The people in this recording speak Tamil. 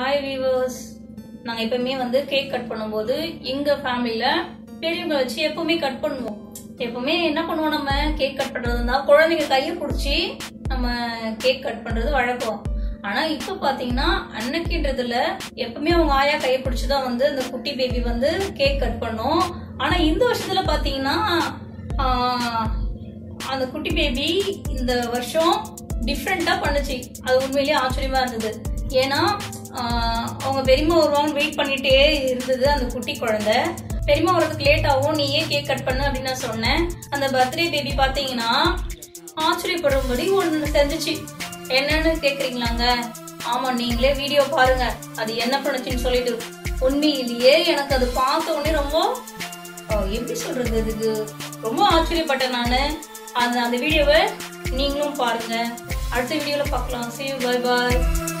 ஹாய் வீவர்ஸ் நாங்கள் எப்பவுமே வந்து கேக் கட் பண்ணும்போது எங்கள் ஃபேமிலியில் பெரியவங்க வச்சு எப்பவுமே கட் பண்ணுவோம். எப்பவுமே என்ன பண்ணுவோம் நம்ம? கேக் கட் பண்ணுறதுனா குழந்தைங்க கையை பிடிச்சி நம்ம கேக் கட் பண்ணுறது வழக்கம். ஆனால் இப்போ பார்த்தீங்கன்னா அன்னைக்குன்றதுல எப்பவுமே அவங்க ஆயா கையை பிடிச்சி தான் வந்து அந்த குட்டி பேபி வந்து கேக் கட் பண்ணும். ஆனால் இந்த வருஷத்தில் பார்த்தீங்கன்னா அந்த குட்டி பேபி இந்த வருஷம் டிஃப்ரெண்ட்டாக பண்ணுச்சு. அது உண்மையிலேயே ஆச்சரியமாக இருந்தது. ஏன்னா அவங்க பெரியம்மா வருவாங்க வெயிட் பண்ணிட்டே இருந்தது அந்த குட்டி குழந்தை. பெரியமா வரதுக்கு லேட் ஆகும் நீ ஏன் கேக் கட் பண்ணு அப்படின்னு நான் சொன்னேன். அந்த பர்த்டே பேபி பாத்தீங்கன்னா ஆச்சரியப்படும்படி ஒன்று செஞ்சிச்சு என்னன்னு கேக்குறீங்களாங்க? ஆமா நீங்களே வீடியோ பாருங்க. அது என்ன பண்ணுச்சுன்னு சொல்லிட்டு உண்மையிலேயே எனக்கு அது பார்த்த உடனே ரொம்ப எப்படி சொல்றது இதுக்கு? ரொம்ப ஆச்சரியப்பட்டேன் நானு. அந்த அந்த வீடியோவை நீங்களும் பாருங்க. அடுத்த வீடியோல பார்க்கலாம். C you bye